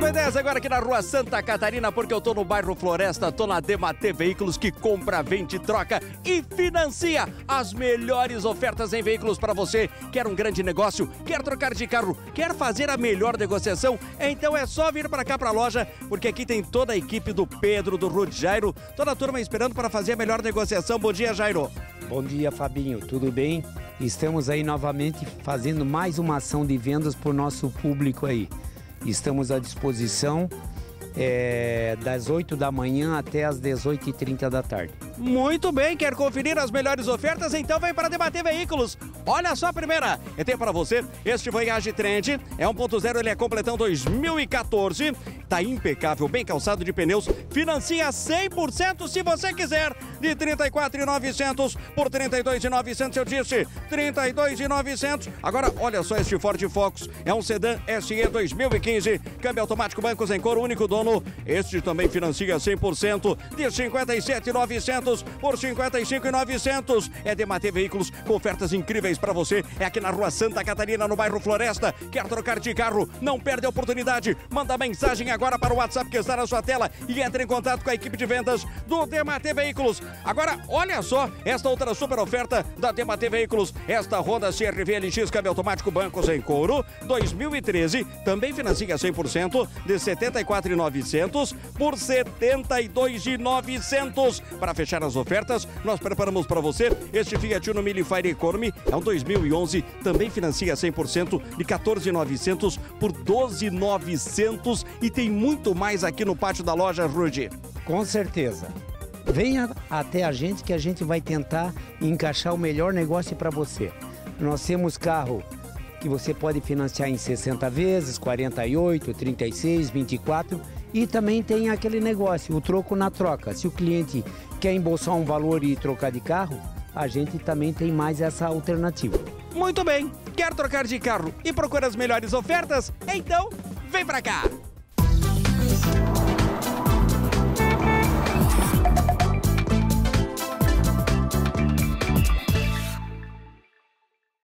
10 agora aqui na rua Santa Catarina, porque eu tô no bairro Floresta, tô na Dematê Veículos que compra, vende, troca e financia as melhores ofertas em veículos para você. Quer um grande negócio? Quer trocar de carro? Quer fazer a melhor negociação? Então é só vir para cá para a loja, porque aqui tem toda a equipe do Pedro, do Rude Jairo, toda a turma esperando para fazer a melhor negociação. Bom dia, Jairo. Bom dia, Fabinho. Tudo bem? Estamos aí novamente fazendo mais uma ação de vendas para o nosso público aí. Estamos à disposição é, das 8 da manhã até as 18h30 da tarde. Muito bem, quer conferir as melhores ofertas? Então vem para Debater Veículos. Olha só a primeira. Eu tenho para você este Voyage Trend. É 1.0, ele é completão 2014. Tá impecável, bem calçado de pneus. Financia 100% se você quiser. De 34.900 por 32.900, eu disse. 32.900. Agora, olha só este Ford Focus. É um sedã SE 2015. Câmbio automático, bancos em cor, único dono. Este também financia 100% de 57.900 por 55.900. É Dematê Veículos com ofertas incríveis para você. É aqui na rua Santa Catarina, no bairro Floresta. Quer trocar de carro? Não perde a oportunidade. Manda mensagem agora para o WhatsApp que está na sua tela e entre em contato com a equipe de vendas do Dematê Veículos. Agora, olha só esta outra super oferta da Dematê Veículos. Esta Honda CRV LX câmbio automático bancos em couro 2013 também financia 100% de 74.900 por 72.900. Para fechar as ofertas, nós preparamos para você este Fiat Uno Fire Economy, é um 2011, também financia 100% de 14.900 por 12.900 e tem muito mais aqui no pátio da loja Rudy. Com certeza. Venha até a gente que a gente vai tentar encaixar o melhor negócio para você. Nós temos carro que você pode financiar em 60 vezes, 48, 36, 24 e também tem aquele negócio, o troco na troca. Se o cliente quer embolsar um valor e trocar de carro, a gente também tem mais essa alternativa. Muito bem, quer trocar de carro e procura as melhores ofertas? Então, vem pra cá!